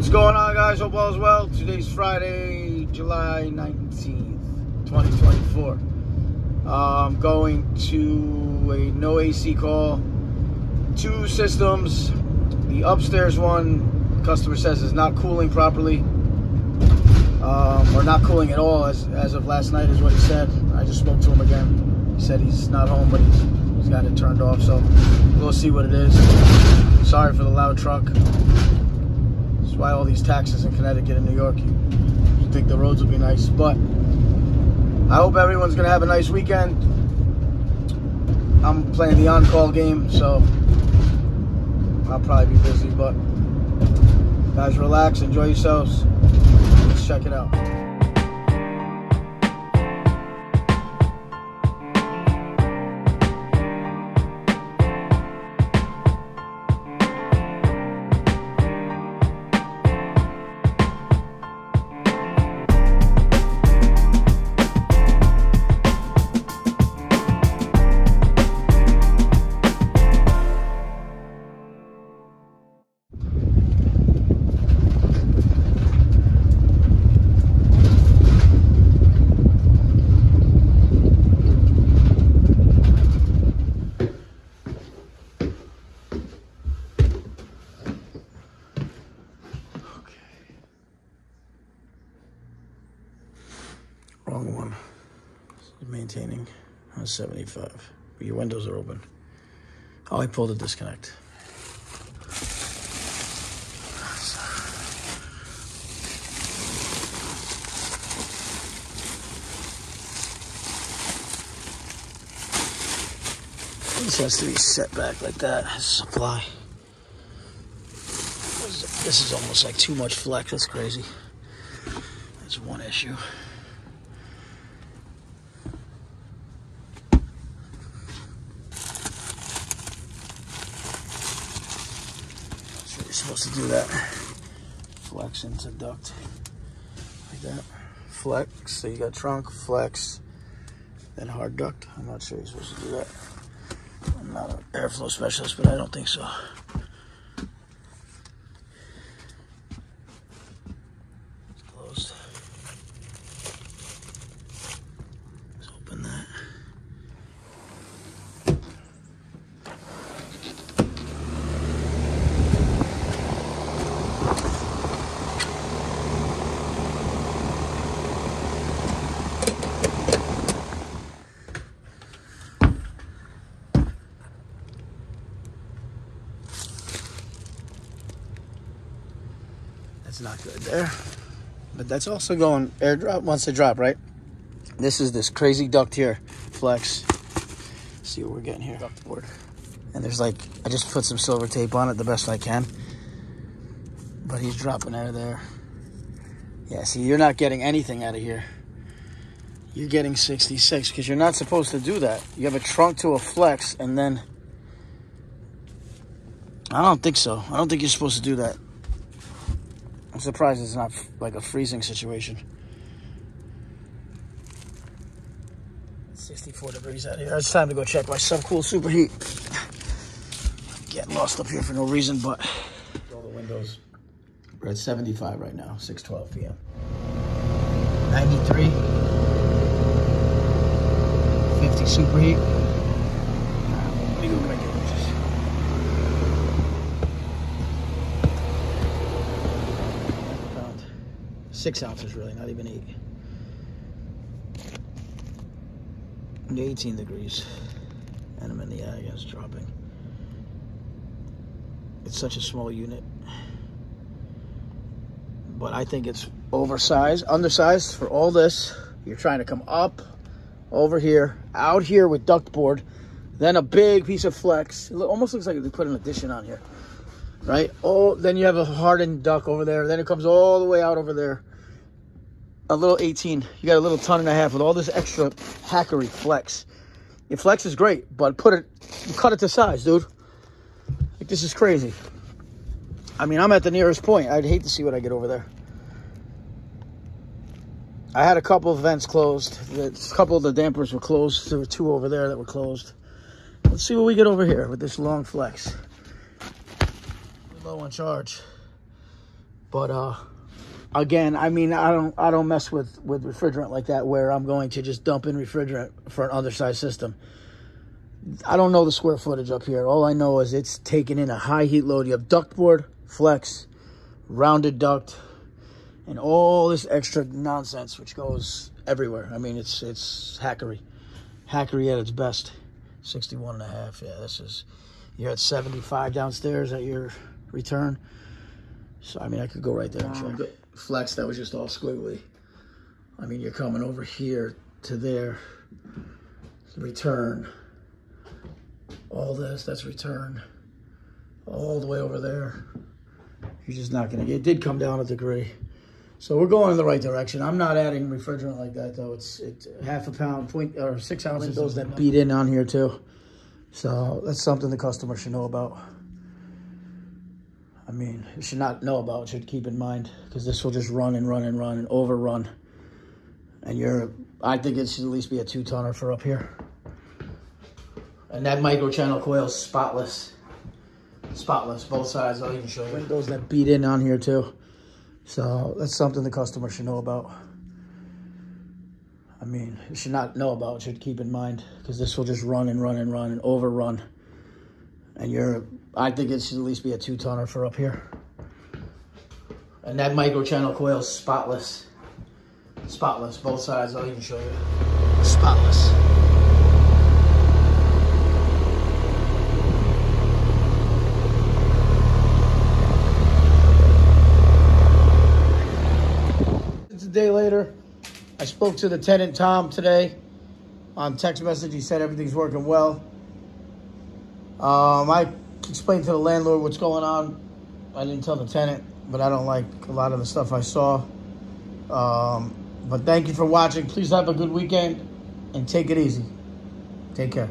What's going on, guys? Hope all is well. Today's Friday, July 19th, 2024. Uh, I'm going to a no AC call. Two systems. The upstairs one, customer says, is not cooling properly. Um, or not cooling at all, as, as of last night, is what he said. I just spoke to him again. He said he's not home, but he's, he's got it turned off. So we'll see what it is. Sorry for the loud truck. That's why all these taxes in Connecticut and New York, you, you think the roads will be nice. But I hope everyone's going to have a nice weekend. I'm playing the on-call game, so I'll probably be busy. But guys, relax, enjoy yourselves. Let's check it out. Wrong one. Maintaining on 75. But your windows are open. Oh, I pulled the disconnect. This has to be set back like that. Supply. This is almost like too much flex. That's crazy. That's one issue. Supposed to do that. Flex into duct. Like that. Flex. So you got trunk, flex, then hard duct. I'm not sure you're supposed to do that. I'm not an airflow specialist, but I don't think so. That's not good there. But that's also going airdrop once they drop, right? This is this crazy duct here, flex. see what we're getting here. Duct board. And there's like, I just put some silver tape on it the best I can. But he's dropping out of there. Yeah, see, you're not getting anything out of here. You're getting 66 because you're not supposed to do that. You have a trunk to a flex and then... I don't think so. I don't think you're supposed to do that. I'm surprised it's not like a freezing situation. 64 degrees out here. It's time to go check my subcool superheat. Getting lost up here for no reason, but the windows. We're at 75 right now, 6:12 p.m. 93. 50 superheat. Six ounces, really, not even eight. 18 degrees. And I'm in the ag, it's dropping. It's such a small unit. But I think it's oversized, undersized for all this. You're trying to come up, over here, out here with duct board, then a big piece of flex. It almost looks like they put an addition on here right? Oh, then you have a hardened duct over there. Then it comes all the way out over there. A little 18. You got a little ton and a half with all this extra hackery flex. Your flex is great, but put it, cut it to size, dude. Like this is crazy. I mean, I'm at the nearest point. I'd hate to see what I get over there. I had a couple of vents closed. A couple of the dampers were closed. There were two over there that were closed. Let's see what we get over here with this long flex low on charge. But uh, again, I mean, I don't I don't mess with with refrigerant like that where I'm going to just dump in refrigerant for an undersized system. I don't know the square footage up here. All I know is it's taking in a high heat load. You have ductboard, flex, rounded duct, and all this extra nonsense which goes everywhere. I mean, it's it's hackery. Hackery at its best. 61 and a half. Yeah, this is you're at 75 downstairs at your return. So I mean, I could go right there and check. Flex that was just all squiggly. I mean, you're coming over here to there. Return. All this, that's return. All the way over there. You're just not gonna. get, It did come down a degree. So we're going in the right direction. I'm not adding refrigerant like that though. It's it's half a pound, point or six ounces. Those that beat in on here too. So that's something the customer should know about. I mean, you should not know about, should keep in mind, because this will just run and run and run and overrun. And you're, I think it should at least be a two tonner for up here. And that micro channel coil is spotless. Spotless, both sides. I'll even show you. Windows that beat in on here too. So that's something the customer should know about. I mean, you should not know about, should keep in mind, because this will just run and run and run and overrun. And you're, I think it should at least be a two tonner for up here. And that micro channel coil is spotless. Spotless, both sides, I'll even show you. Spotless. It's a day later. I spoke to the tenant, Tom, today on text message. He said everything's working well. Um, I explained to the landlord what's going on. I didn't tell the tenant, but I don't like a lot of the stuff I saw. Um, but thank you for watching. Please have a good weekend and take it easy. Take care.